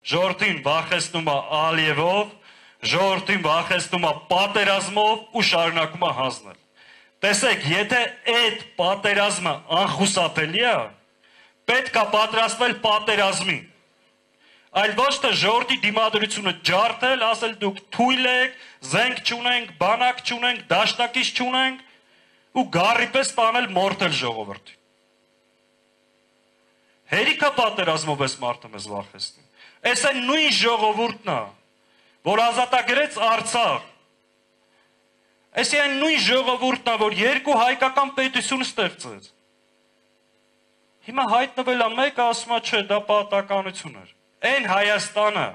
ժողովրդին վախեցնում է Ալիևով, ժողովրդին վախեցնում է պատերազմով ու շարունակում է հանձնել։ Տեսեք, եթե այդ պատերազմը անխուսափելի է, պետք է պատրաստվել պատերազմի։ Այլ ոչ թե ժողովրդի դիմադրությունը ջարդել, ասել դուք թույլ եք, զենք չունենք, բանակ չունենք, դաշնակից չունենք ու գարի պես տանել մորթել ժողովրդին։ Հերիքա պատերազմով էս մարդը մեզ վախեցնում։ Էս այն նույն ժողովուրդն է, որ ազատագրեց Արցախ։ Էս այն նույն ժողովուրդն է, որ երկու հայկական պետություն ստեղծեց։ Հիմա հայտնվել է մեկը ասում է, չէ, դա պատականություն էր։ Այն Հայաստանը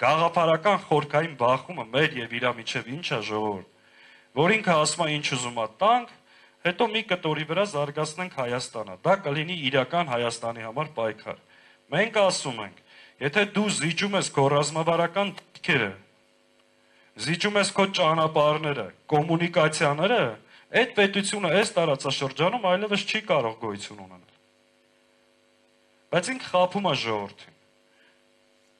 գաղափարական խորքային բախումը մեր եւ իրա միջև ինչ է ժողովուրդ, որ ինքը ասում է ինչ ուզում է տանք, հետո մի կտորի վրա զարգացնենք Հայաստանը։ Դա կլինի իրական Հայաստանի համար պայքար։ Մենք ասում ենք, եթե դու զիջում ես քո ռազմավարական դիրքերը, զիջում ես քո ճանապարհները, կոմունիկացիաները, այդ պետությունը այս տարածաշրջանում այլևս չի կարող գոյություն ունենալ։ Բայց ինքը խափում է ժողովրդին։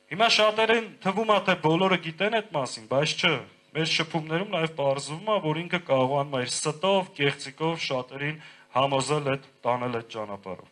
Հիմա շատերին թվում է թե բոլորը գիտեն այդ մասին, բայց չէ։ Մեր շփումներում նաև բարձվում է, որ ինքը կարողանում է իր ստով, կեղծիկով շատերին համոզել այդ տանել այդ ճանապարհով։